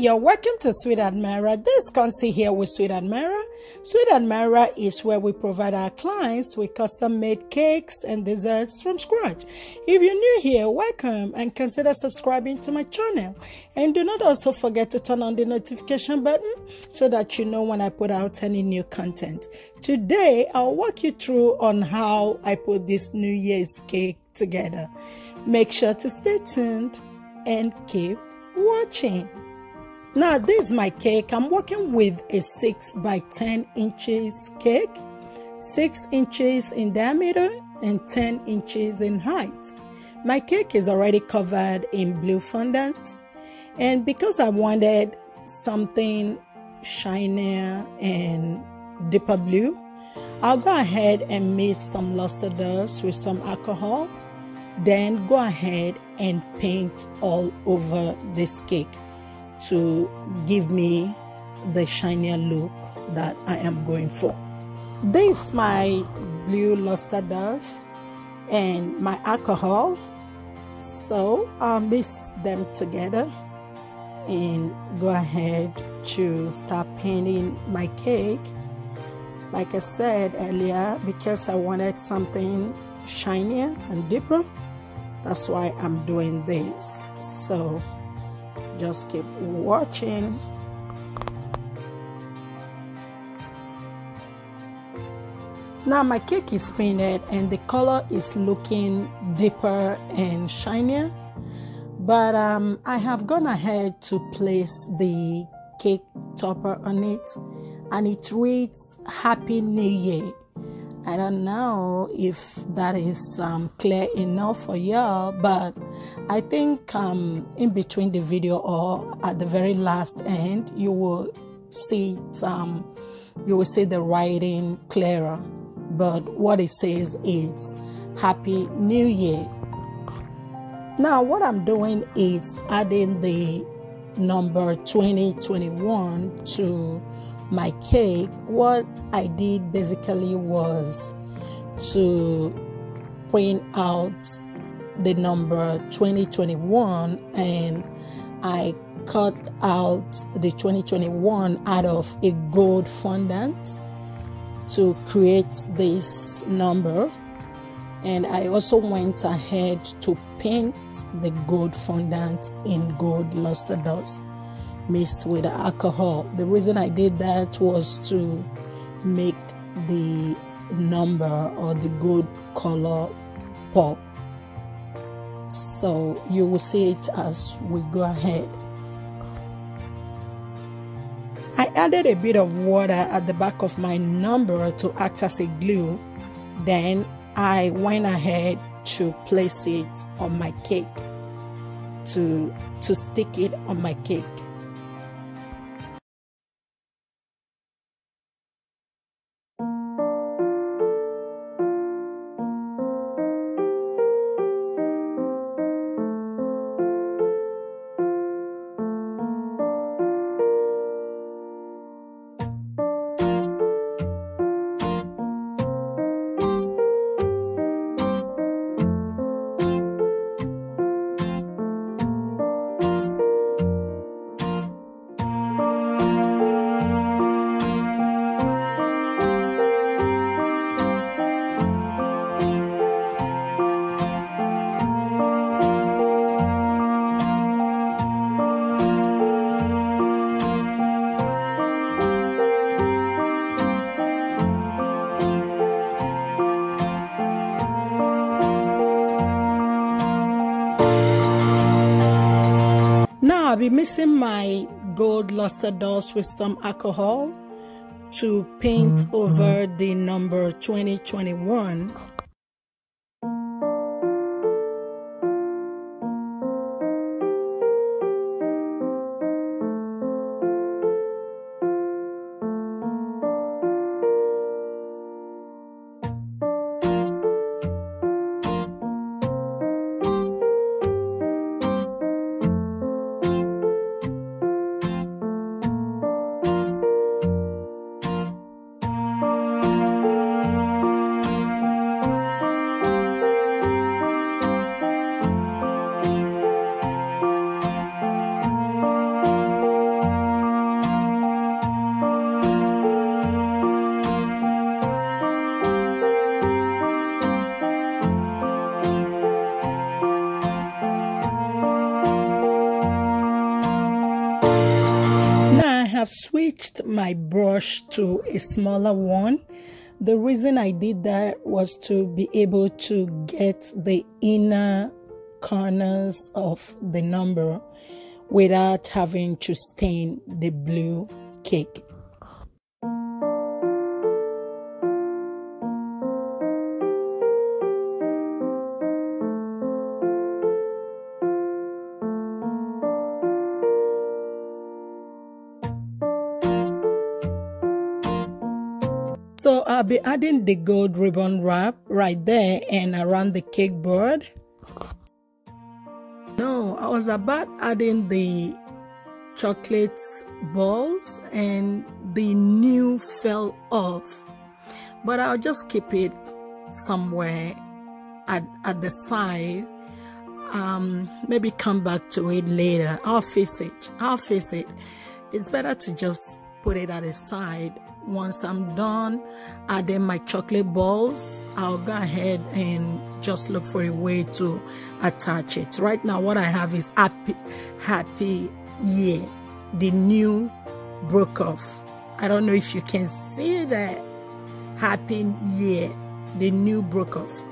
You're welcome to Sweet Admirer. This Concy here with Sweet Admirer. Sweet Admirer is where we provide our clients with custom made cakes and desserts from scratch. If you're new here, welcome and consider subscribing to my channel. And do not also forget to turn on the notification button so that you know when I put out any new content. Today, I'll walk you through on how I put this New Year's cake together. Make sure to stay tuned and keep watching. Now this is my cake. I'm working with a 6 by 10 inches cake, 6 inches in diameter and 10 inches in height. My cake is already covered in blue fondant and because I wanted something shinier and deeper blue, I'll go ahead and mix some luster dust with some alcohol then go ahead and paint all over this cake to give me the shinier look that I am going for. This my blue luster dust and my alcohol. So I'll mix them together and go ahead to start painting my cake. Like I said earlier, because I wanted something shinier and deeper, that's why I'm doing this. So just keep watching. Now my cake is painted and the color is looking deeper and shinier but um, I have gone ahead to place the cake topper on it and it reads happy new year I don't know if that is um, clear enough for y'all, but I think um, in between the video or at the very last end, you will see it, um, you will see the writing clearer. But what it says is Happy New Year. Now, what I'm doing is adding the number 2021 to my cake, what I did basically was to print out the number 2021 and I cut out the 2021 out of a gold fondant to create this number. And I also went ahead to paint the gold fondant in gold luster dust mixed with alcohol. The reason I did that was to make the number or the good color pop. So you will see it as we go ahead. I added a bit of water at the back of my number to act as a glue. Then I went ahead to place it on my cake to to stick it on my cake. Be mixing my gold luster dust with some alcohol to paint mm-hmm. over the number 2021 switched my brush to a smaller one. The reason I did that was to be able to get the inner corners of the number without having to stain the blue cake. So I'll be adding the gold ribbon wrap right there and around the cake board. No, I was about adding the chocolate balls and the new fell off. But I'll just keep it somewhere at, at the side. Um, maybe come back to it later. I'll fix it. I'll fix it. It's better to just put it at the side once I'm done adding my chocolate balls, I'll go ahead and just look for a way to attach it. Right now, what I have is Happy, happy Year, the new broke off. I don't know if you can see that. Happy Year, the new broke off.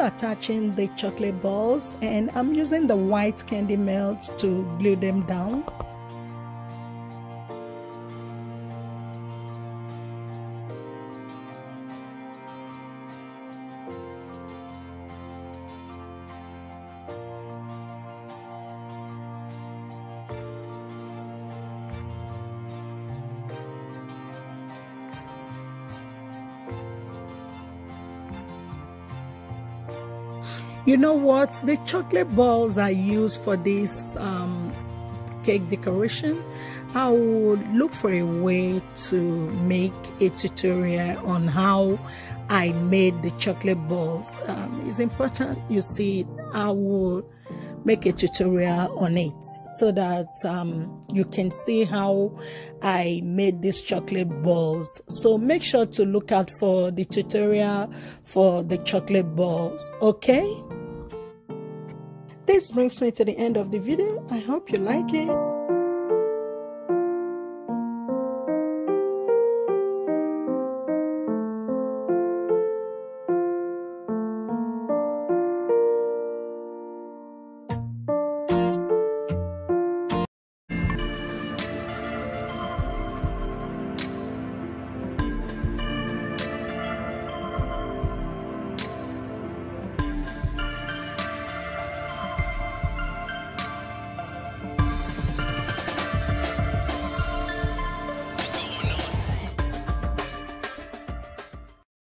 Still attaching the chocolate balls and I'm using the white candy melt to glue them down. You know what? The chocolate balls I use for this um, cake decoration, I would look for a way to make a tutorial on how I made the chocolate balls. Um, it's important you see I will make a tutorial on it so that um, you can see how I made these chocolate balls. So make sure to look out for the tutorial for the chocolate balls, okay? This brings me to the end of the video. I hope you like it.